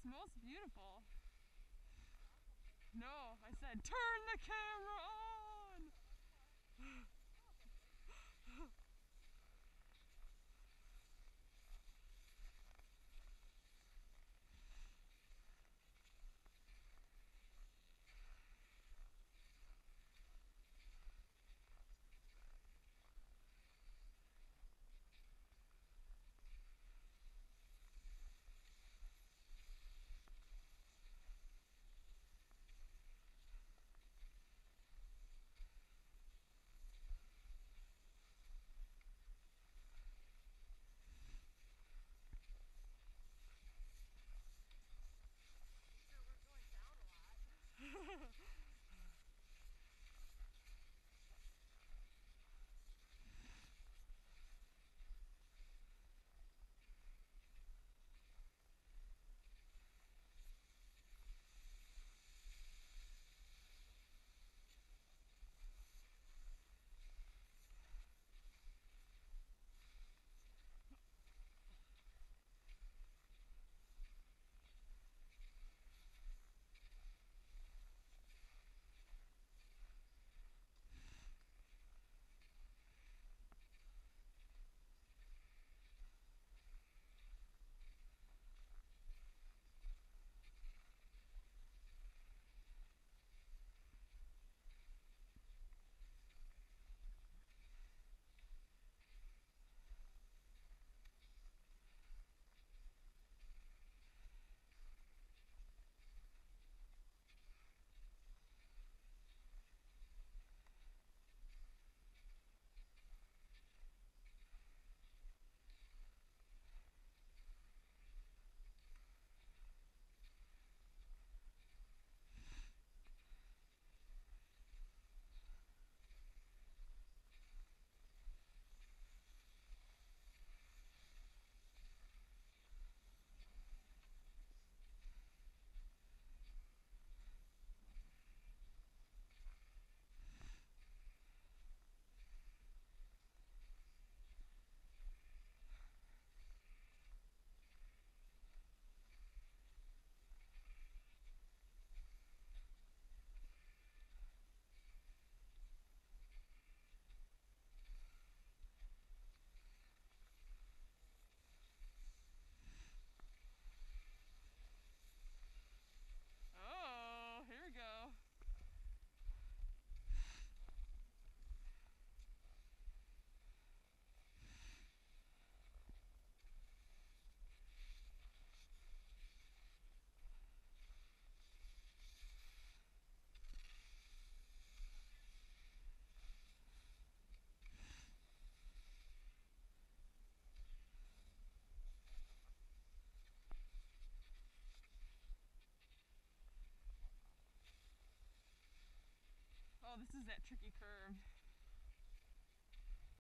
smells beautiful. No, I said turn the camera on. This is that tricky curve.